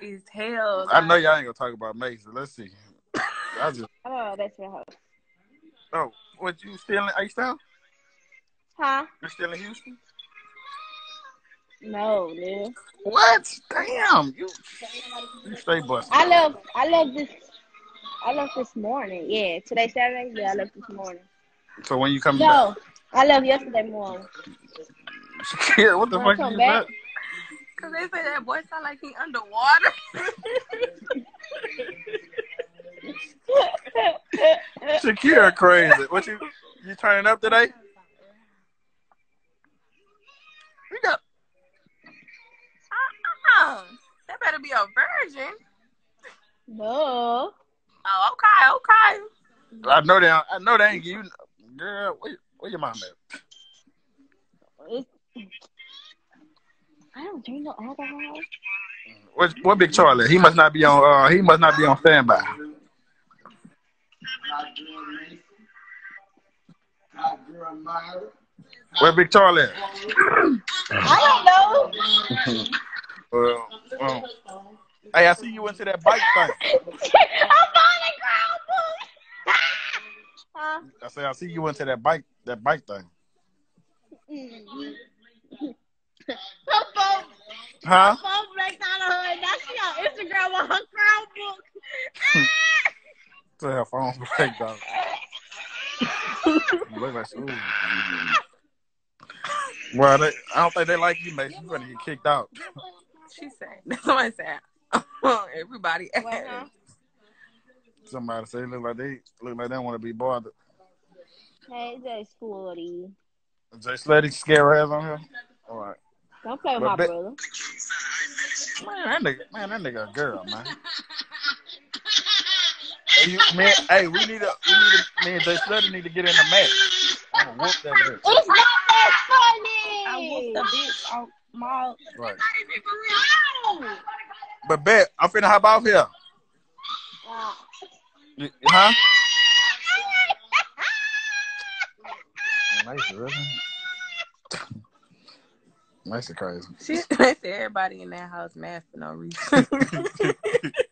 is hell. I know y'all ain't gonna talk about Mason. Let's see. I just Oh, that's your house. oh, what you still in H Town? Huh? You still in Houston? No, nigga. What? Damn, you you stay busted. I love. I left this. I left this morning. Yeah, today Saturday. Yeah, I left this morning. So when you come No, I left yesterday morning. back? Yeah, what the Wanna fuck come you back? back? Cause they say that boy sound like he underwater. Shakira crazy. What you you turning up today? We got uh-uh. That better be a virgin. no. Oh, okay, okay. I know they I know they ain't you girl, where, where your mom at? Don't drink no alcohol. What what big Charlie? He must not be on uh he must not be on standby. Where big Charlie? I don't know. Well, um, hey, I see you into that bike thing. I'm on the ground, huh? I say I see you into that bike that bike thing. Her phone, Huh? her phone breaks out of her. and Now she on Instagram on her crown book. To her phone break down. Look like ooh. Well, they, I don't think they like you, Mason. You're gonna get kicked out. She said. Somebody said. Oh, everybody. What, huh? Somebody say look like they look like they don't want to be bothered. Hey, Jay Sporty. Jay Sletty scare her ass on here. All right, Don't play with But my bet- brother. man, that nigga, man, that nigga a girl, man. Hey, you, man, hey, we need to, we need to, me and Jay Sletty need to get in the match. I'm gonna whoop that bitch. It's not that funny. I funny. whooped the bitch out my. Right. But bet, I'm finna hop off here. Uh, You- Huh? Nice, really? Nice and crazy. She they said everybody in that house mad for no reason.